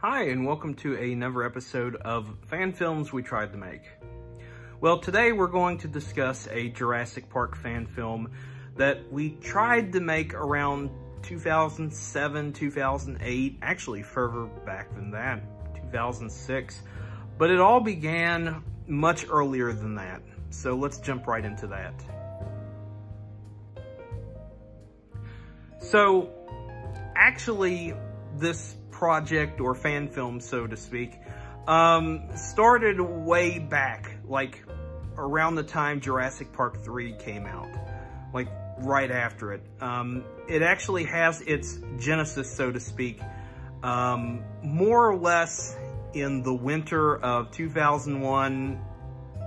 Hi, and welcome to another episode of Fan Films We Tried to Make. Well, today we're going to discuss a Jurassic Park fan film that we tried to make around 2007, 2008, actually further back than that, 2006. But it all began much earlier than that. So let's jump right into that. So, actually, this project or fan film, so to speak, um, started way back, like around the time Jurassic Park 3 came out, like right after it. Um, it actually has its genesis, so to speak, um, more or less in the winter of 2001,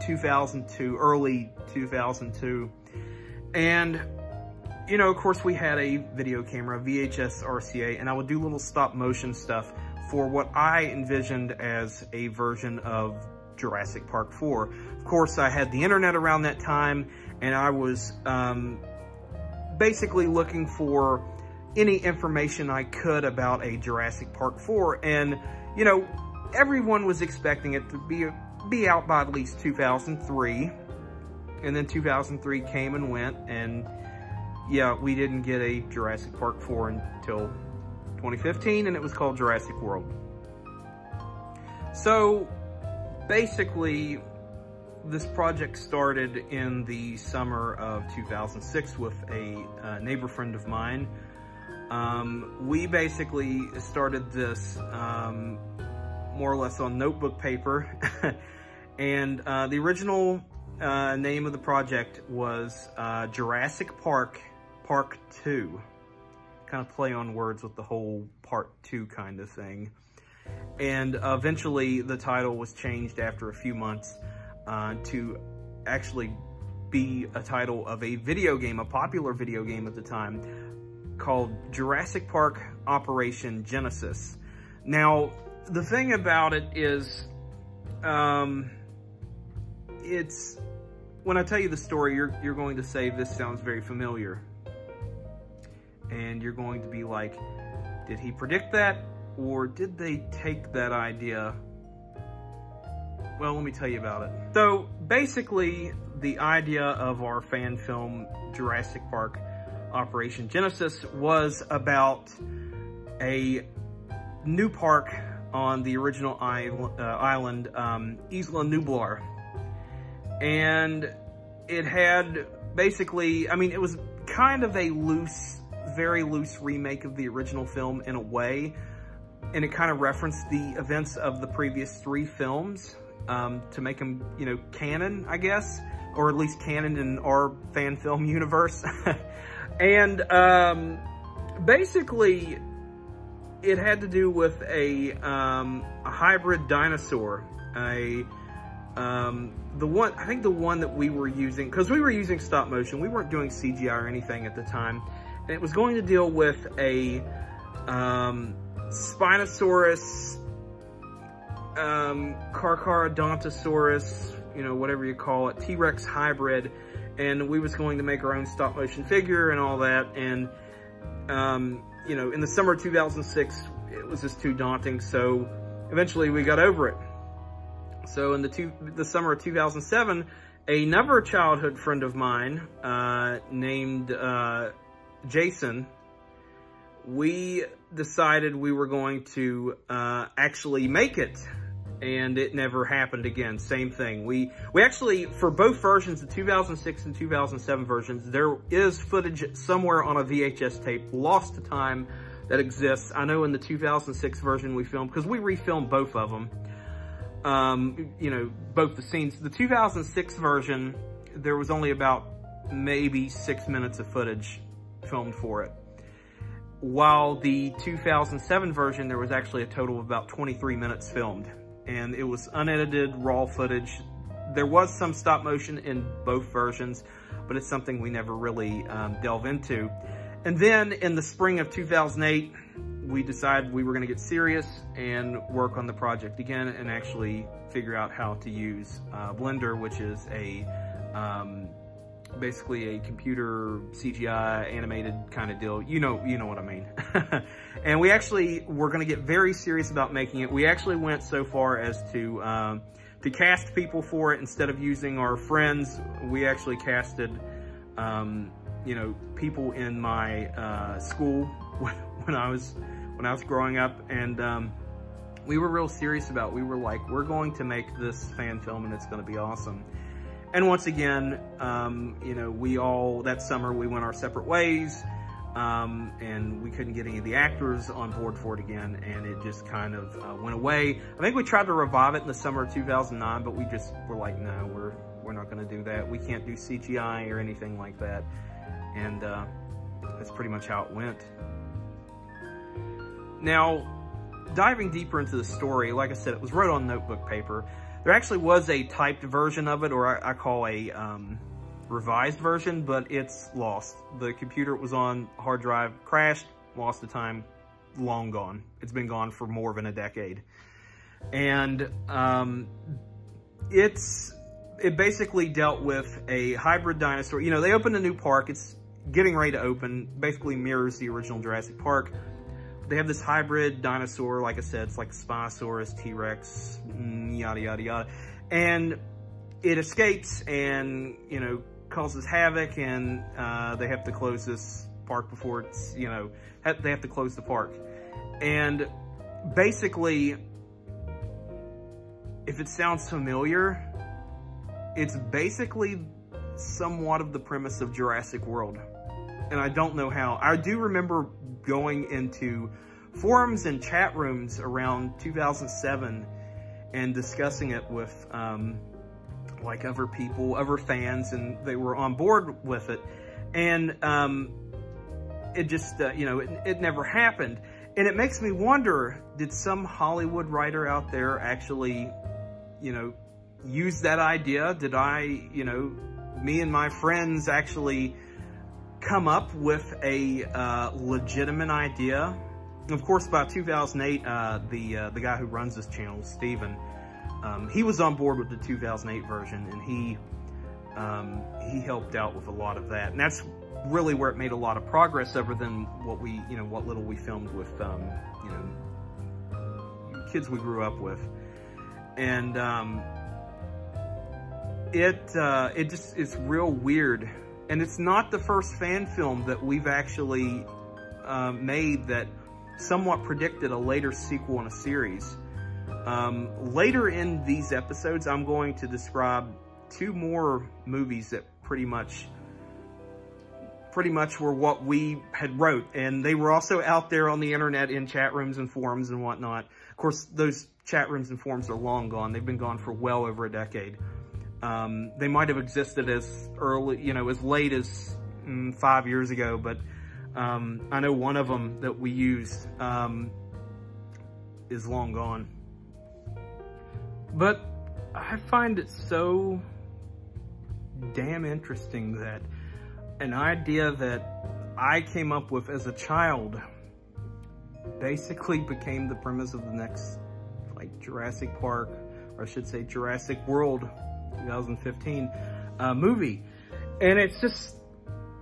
2002, early 2002. And you know, of course, we had a video camera, VHS RCA, and I would do little stop motion stuff for what I envisioned as a version of Jurassic Park 4. Of course, I had the internet around that time, and I was um, basically looking for any information I could about a Jurassic Park 4. And, you know, everyone was expecting it to be, be out by at least 2003. And then 2003 came and went, and yeah, we didn't get a Jurassic Park 4 until 2015, and it was called Jurassic World. So, basically, this project started in the summer of 2006 with a uh, neighbor friend of mine. Um, we basically started this um, more or less on notebook paper. and uh, the original uh, name of the project was uh, Jurassic Park Park 2. Kind of play on words with the whole Part 2 kind of thing. And eventually the title was changed after a few months uh, to actually be a title of a video game, a popular video game at the time, called Jurassic Park Operation Genesis. Now, the thing about it is, um, it's, when I tell you the story, you're, you're going to say this sounds very familiar and you're going to be like, did he predict that? Or did they take that idea? Well, let me tell you about it. So basically, the idea of our fan film Jurassic Park Operation Genesis was about a new park on the original island, uh, island um, Isla Nublar. And it had basically, I mean, it was kind of a loose very loose remake of the original film in a way, and it kind of referenced the events of the previous three films um, to make them, you know, canon, I guess, or at least canon in our fan film universe. and um, basically, it had to do with a, um, a hybrid dinosaur, a um, the one, I think the one that we were using, because we were using stop motion, we weren't doing CGI or anything at the time and it was going to deal with a um, Spinosaurus, um, Carcharodontosaurus, you know, whatever you call it, T-Rex hybrid, and we was going to make our own stop motion figure and all that, and, um, you know, in the summer of 2006, it was just too daunting, so eventually we got over it. So in the, two, the summer of 2007, another childhood friend of mine uh, named uh, Jason, we decided we were going to uh, actually make it and it never happened again. Same thing. We we actually, for both versions, the 2006 and 2007 versions, there is footage somewhere on a VHS tape, lost to time, that exists. I know in the 2006 version we filmed, because we refilmed both of them, um, you know, both the scenes. The 2006 version, there was only about maybe six minutes of footage filmed for it. While the 2007 version, there was actually a total of about 23 minutes filmed. And it was unedited, raw footage. There was some stop motion in both versions, but it's something we never really um, delve into. And then in the spring of 2008, we decided we were going to get serious and work on the project again and actually figure out how to use uh, Blender, which is a um, basically a computer CGI animated kind of deal. You know, you know what I mean. and we actually were going to get very serious about making it. We actually went so far as to um, to cast people for it instead of using our friends. We actually casted, um, you know, people in my uh, school when I was when I was growing up, and um, we were real serious about. It. We were like, we're going to make this fan film, and it's going to be awesome. And once again, um, you know, we all, that summer, we went our separate ways, um, and we couldn't get any of the actors on board for it again, and it just kind of uh, went away. I think we tried to revive it in the summer of 2009, but we just were like, no, we're, we're not gonna do that. We can't do CGI or anything like that. And uh, that's pretty much how it went. Now, diving deeper into the story, like I said, it was wrote on notebook paper. There actually was a typed version of it, or I, I call a um, revised version, but it's lost. The computer it was on hard drive crashed, lost the time, long gone. It's been gone for more than a decade. And um, it's it basically dealt with a hybrid dinosaur. You know, they opened a new park. It's getting ready to open. Basically mirrors the original Jurassic Park they have this hybrid dinosaur, like I said, it's like Spinosaurus, T-Rex, mm, yada, yada, yada. And it escapes and, you know, causes havoc and uh, they have to close this park before it's, you know, they have to close the park. And basically, if it sounds familiar, it's basically somewhat of the premise of Jurassic World. And I don't know how. I do remember going into forums and chat rooms around 2007 and discussing it with um, like other people, other fans, and they were on board with it. And um, it just, uh, you know, it, it never happened. And it makes me wonder, did some Hollywood writer out there actually, you know, use that idea? Did I, you know, me and my friends actually come up with a uh, legitimate idea. Of course, by 2008, uh, the uh, the guy who runs this channel, Steven, um, he was on board with the 2008 version, and he um, he helped out with a lot of that, and that's really where it made a lot of progress over than what we, you know, what little we filmed with, um, you know, kids we grew up with, and um, it uh, it just it's real weird and it's not the first fan film that we've actually uh, made that somewhat predicted a later sequel in a series. Um, later in these episodes, I'm going to describe two more movies that pretty much pretty much were what we had wrote. And they were also out there on the internet in chat rooms and forums and whatnot. Of course, those chat rooms and forums are long gone. They've been gone for well over a decade. Um, they might have existed as early, you know, as late as mm, five years ago, but um, I know one of them that we used um, is long gone. But I find it so damn interesting that an idea that I came up with as a child basically became the premise of the next like Jurassic Park, or I should say Jurassic World 2015 uh, movie. And it's just,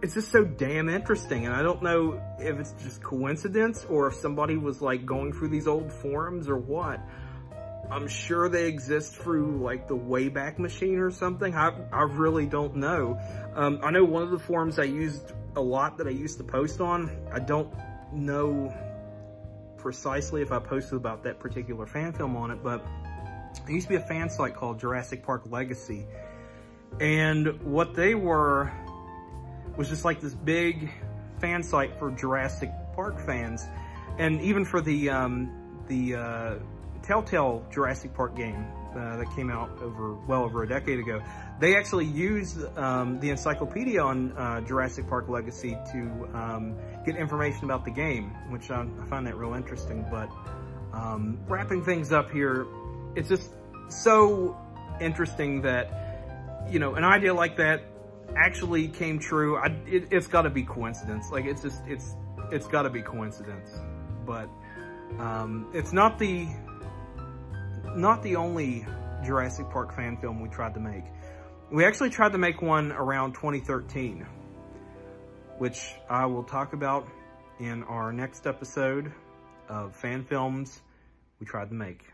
it's just so damn interesting. And I don't know if it's just coincidence or if somebody was like going through these old forums or what. I'm sure they exist through like the Wayback Machine or something. I, I really don't know. Um, I know one of the forums I used a lot that I used to post on. I don't know precisely if I posted about that particular fan film on it, but there used to be a fan site called Jurassic Park Legacy. And what they were was just like this big fan site for Jurassic Park fans. And even for the, um, the uh, Telltale Jurassic Park game uh, that came out over well over a decade ago, they actually used um, the encyclopedia on uh, Jurassic Park Legacy to um, get information about the game, which I, I find that real interesting. But um, wrapping things up here, it's just so interesting that, you know, an idea like that actually came true. I, it, has got to be coincidence. Like, it's just, it's, it's got to be coincidence. But um, it's not the, not the only Jurassic Park fan film we tried to make. We actually tried to make one around 2013, which I will talk about in our next episode of fan films we tried to make.